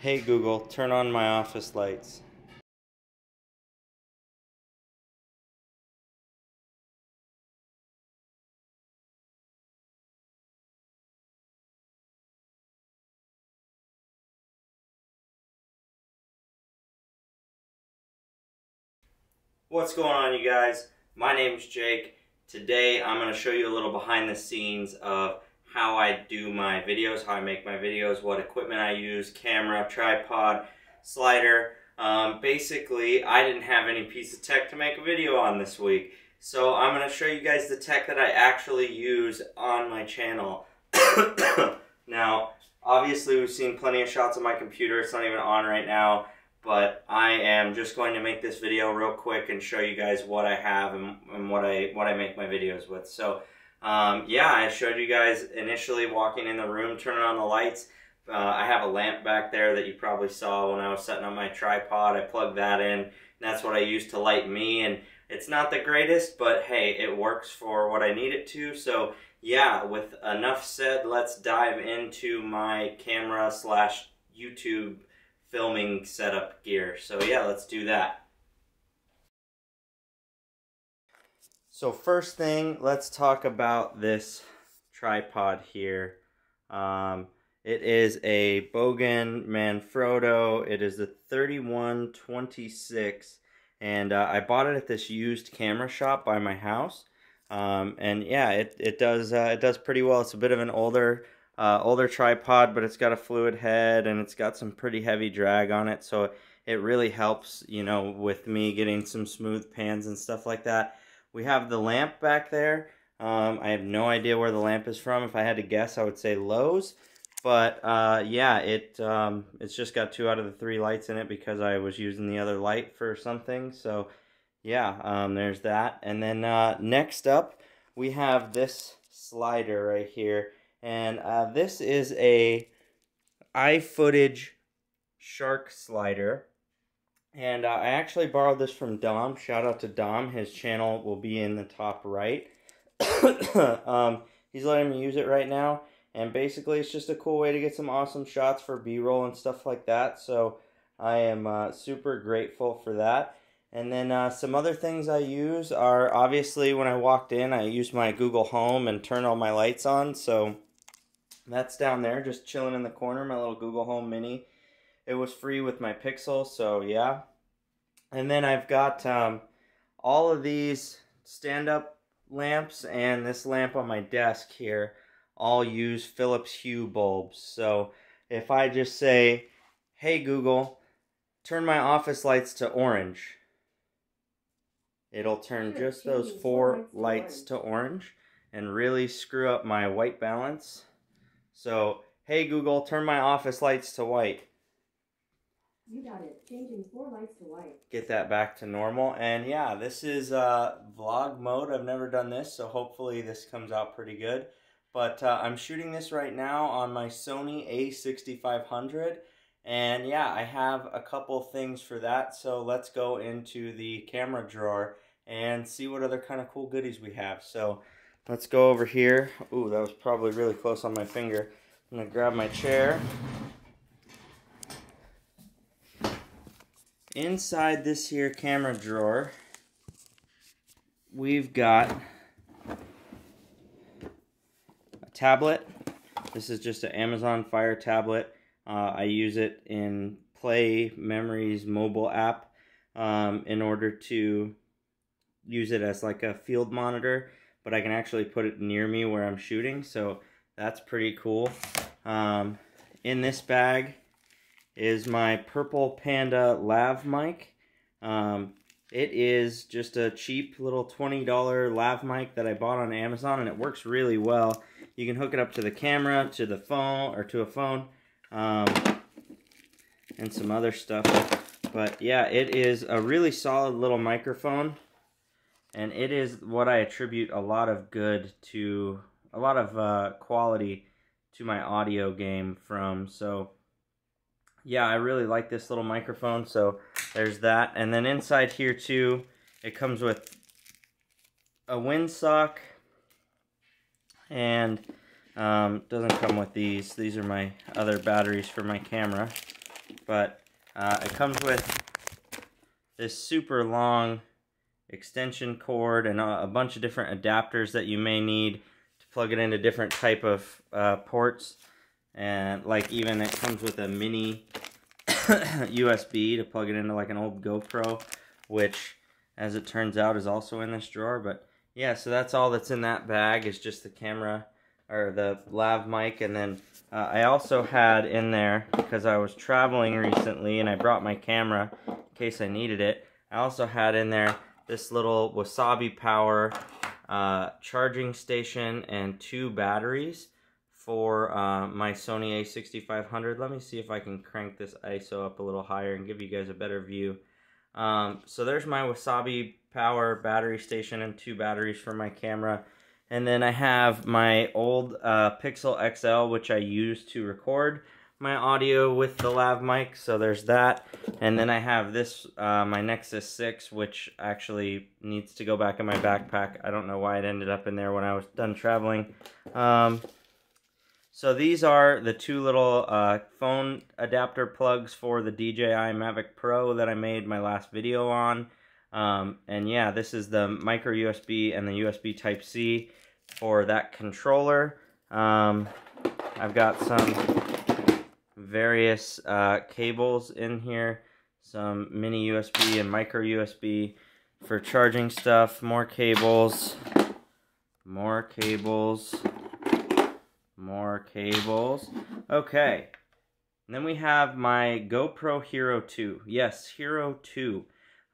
Hey Google, turn on my office lights. What's going on you guys? My name is Jake. Today I'm going to show you a little behind the scenes of how I do my videos, how I make my videos, what equipment I use, camera, tripod, slider. Um, basically, I didn't have any piece of tech to make a video on this week. So I'm going to show you guys the tech that I actually use on my channel. now, obviously we've seen plenty of shots on my computer. It's not even on right now. But I am just going to make this video real quick and show you guys what I have and, and what I what I make my videos with. So um, yeah, I showed you guys initially walking in the room, turning on the lights. Uh, I have a lamp back there that you probably saw when I was setting up my tripod. I plugged that in. And that's what I use to light me. And it's not the greatest, but hey, it works for what I need it to. So yeah, with enough said, let's dive into my camera slash YouTube filming setup gear. So yeah, let's do that. So first thing, let's talk about this tripod here. Um, it is a Bogen Manfrotto. It is the 3126 and uh, I bought it at this used camera shop by my house. Um, and yeah, it, it does uh, it does pretty well. It's a bit of an older uh, older tripod, but it's got a fluid head and it's got some pretty heavy drag on it. So it really helps, you know, with me getting some smooth pans and stuff like that. We have the lamp back there. Um, I have no idea where the lamp is from. If I had to guess, I would say Lowe's. But uh, yeah, it um, it's just got two out of the three lights in it because I was using the other light for something. So yeah, um, there's that. And then uh, next up, we have this slider right here. And uh, this is a iFootage shark slider. And uh, I actually borrowed this from Dom. Shout out to Dom. His channel will be in the top right. um, he's letting me use it right now. And basically, it's just a cool way to get some awesome shots for B-roll and stuff like that. So I am uh, super grateful for that. And then uh, some other things I use are obviously when I walked in, I used my Google Home and turned all my lights on. So that's down there, just chilling in the corner, my little Google Home Mini. It was free with my Pixel, so yeah. And then I've got um, all of these stand-up lamps and this lamp on my desk here all use Philips Hue bulbs. So if I just say, hey Google, turn my office lights to orange, it'll turn just those four lights to orange and really screw up my white balance. So, hey Google, turn my office lights to white. You got it. Changing four lights to white. Get that back to normal. And yeah, this is uh, vlog mode. I've never done this, so hopefully this comes out pretty good. But uh, I'm shooting this right now on my Sony a6500. And yeah, I have a couple things for that. So let's go into the camera drawer and see what other kind of cool goodies we have. So let's go over here. Ooh, that was probably really close on my finger. I'm to grab my chair. Inside this here camera drawer, we've got a tablet. This is just an Amazon Fire tablet. Uh, I use it in Play Memories mobile app um, in order to use it as like a field monitor, but I can actually put it near me where I'm shooting, so that's pretty cool. Um, in this bag, is my Purple Panda lav mic. Um, it is just a cheap little $20 lav mic that I bought on Amazon and it works really well. You can hook it up to the camera, to the phone, or to a phone, um, and some other stuff. But yeah, it is a really solid little microphone and it is what I attribute a lot of good to, a lot of uh, quality to my audio game from. So yeah, I really like this little microphone. So there's that. And then inside here too, it comes with a windsock and um, doesn't come with these. These are my other batteries for my camera. but uh, it comes with this super long extension cord and a, a, bunch of different adapters that you may need to plug it into different type of uh, ports and like even it comes with a mini USB to plug it into like an old GoPro which as it turns out is also in this drawer. But yeah so that's all that's in that bag is just the camera or the lav mic. And then uh, I also had in there because I was traveling recently and I brought my camera in case I needed it I also had in there this little Wasabi Power uh, charging station and two batteries for uh, my Sony a6500. Let me see if I can crank this ISO up a little higher and give you guys a better view. Um, so there's my Wasabi Power battery station and two batteries for my camera. And then I have my old uh, Pixel XL, which I use to record my audio with the lav mic, so there's that. And then I have this, uh, my Nexus 6, which actually needs to go back in my backpack. I don't know why it ended up in there when I was done traveling. Um, so these are the two little uh, phone adapter plugs for the DJI Mavic Pro that I made my last video on. Um, and yeah, this is the micro USB and the USB Type-C for that controller. Um, I've got some various uh, cables in here, some mini USB and micro USB for charging stuff, more cables, more cables, more cables. Okay, and then we have my GoPro Hero 2. Yes, Hero 2.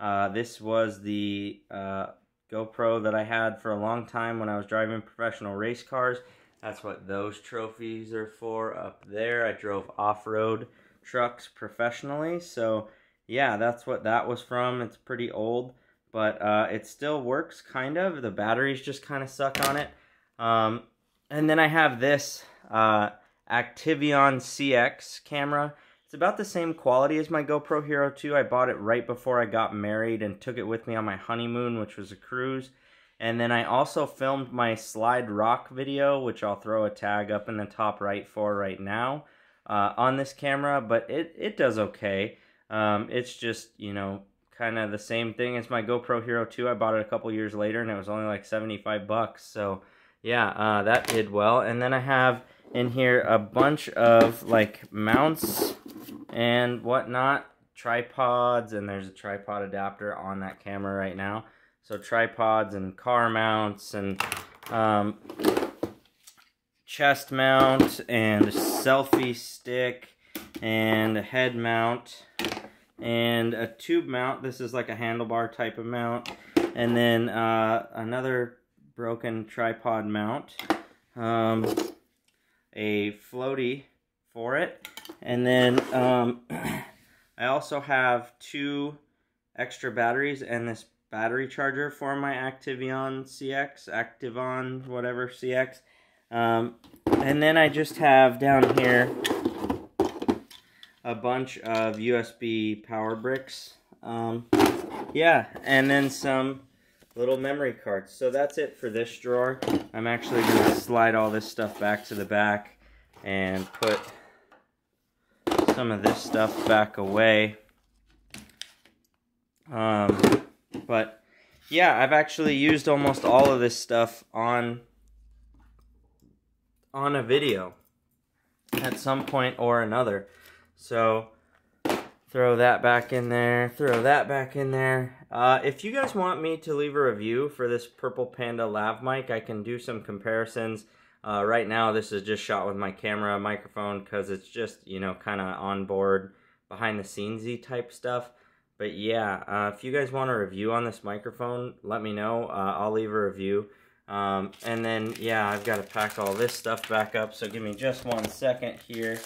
Uh, this was the uh, GoPro that I had for a long time when I was driving professional race cars. That's what those trophies are for up there. I drove off-road trucks professionally, so yeah, that's what that was from. It's pretty old, but uh, it still works, kind of. The batteries just kind of suck on it. Um, and then I have this uh, Activeon CX camera. It's about the same quality as my GoPro Hero 2. I bought it right before I got married and took it with me on my honeymoon, which was a cruise. And then I also filmed my slide rock video, which I'll throw a tag up in the top right for right now uh, on this camera, but it, it does okay. Um, it's just, you know, kind of the same thing as my GoPro Hero 2. I bought it a couple years later and it was only like 75 bucks. So yeah, uh, that did well. And then I have in here a bunch of like mounts and whatnot, tripods, and there's a tripod adapter on that camera right now. So tripods and car mounts and um, chest mount and selfie stick and a head mount and a tube mount. This is like a handlebar type of mount. And then uh, another broken tripod mount. Um, a floaty for it. And then um, I also have two extra batteries and this battery charger for my Activeon CX, Activon, whatever CX. Um, and then I just have down here a bunch of USB power bricks. Um, yeah, and then some little memory cards. So that's it for this drawer. I'm actually going to slide all this stuff back to the back and put some of this stuff back away. Um, but yeah, I've actually used almost all of this stuff on on a video at some point or another. So throw that back in there, throw that back in there. Uh, if you guys want me to leave a review for this Purple Panda lav mic, I can do some comparisons. Uh, right now, this is just shot with my camera microphone because it's just, you know, kind of on board, behind the scenesy type stuff. But yeah, uh, if you guys want a review on this microphone, let me know. Uh, I'll leave a review. Um, and then, yeah, I've got to pack all this stuff back up, so give me just one second here.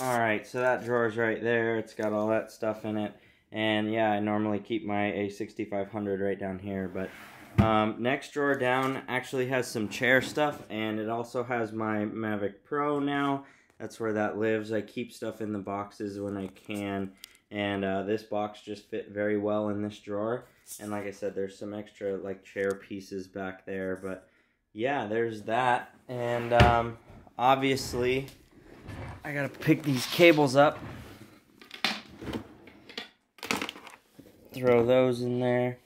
Alright, so that drawer's right there. It's got all that stuff in it. And yeah, I normally keep my A6500 right down here. But um, next drawer down actually has some chair stuff. And it also has my Mavic Pro now. That's where that lives. I keep stuff in the boxes when I can. And uh, this box just fit very well in this drawer. And like I said, there's some extra like chair pieces back there. But yeah, there's that. And um, obviously, I gotta pick these cables up. Throw those in there.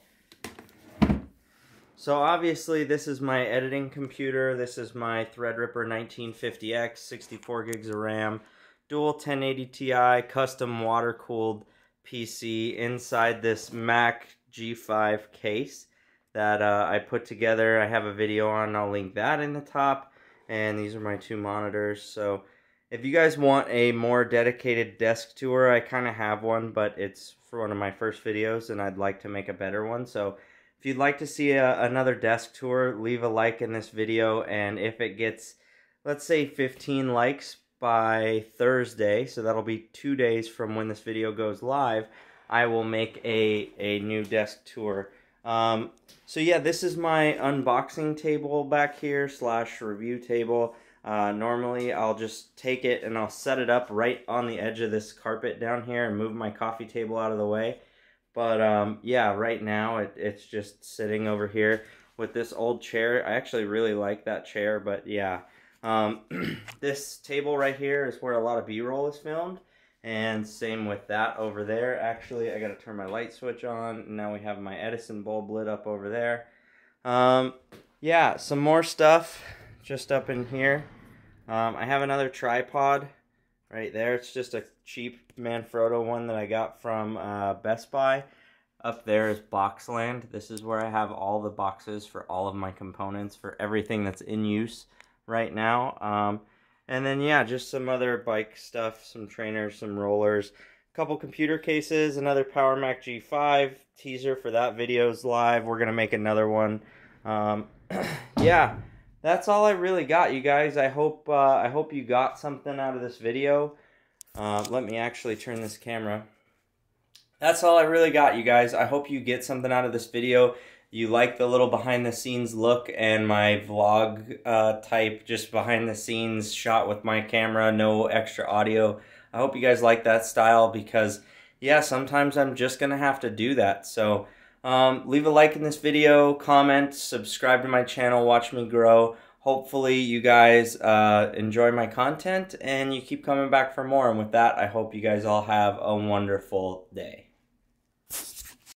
So obviously this is my editing computer. This is my Threadripper 1950X, 64 gigs of RAM, dual 1080 Ti, custom water cooled PC inside this Mac G5 case that uh, I put together. I have a video on, I'll link that in the top. And these are my two monitors. So if you guys want a more dedicated desk tour, I kind of have one, but it's for one of my first videos and I'd like to make a better one. So if you'd like to see a, another desk tour, leave a like in this video, and if it gets, let's say 15 likes by Thursday, so that'll be two days from when this video goes live, I will make a, a new desk tour. Um, so yeah, this is my unboxing table back here, slash review table. Uh, normally, I'll just take it and I'll set it up right on the edge of this carpet down here and move my coffee table out of the way. But um, yeah, right now it, it's just sitting over here with this old chair. I actually really like that chair, but yeah. Um, this table right here is where a lot of B-roll is filmed. And same with that over there. Actually, I got to turn my light switch on. Now we have my Edison bulb lit up over there. Um, yeah, some more stuff just up in here. Um, I have another tripod right there. It's just a cheap Manfrotto one that I got from uh, Best Buy. Up there is Boxland. This is where I have all the boxes for all of my components for everything that's in use right now. Um, and then, yeah, just some other bike stuff, some trainers, some rollers, a couple computer cases, another Power Mac G5 teaser for that video's live. We're going to make another one. Um, yeah, that's all I really got, you guys. I hope, uh, I hope you got something out of this video. Uh, let me actually turn this camera. That's all I really got, you guys. I hope you get something out of this video. You like the little behind the scenes look and my vlog uh, type, just behind the scenes shot with my camera, no extra audio. I hope you guys like that style because, yeah, sometimes I'm just going to have to do that. So, um, leave a like in this video, comment, subscribe to my channel, watch me grow hopefully you guys uh, enjoy my content and you keep coming back for more. And with that, I hope you guys all have a wonderful day.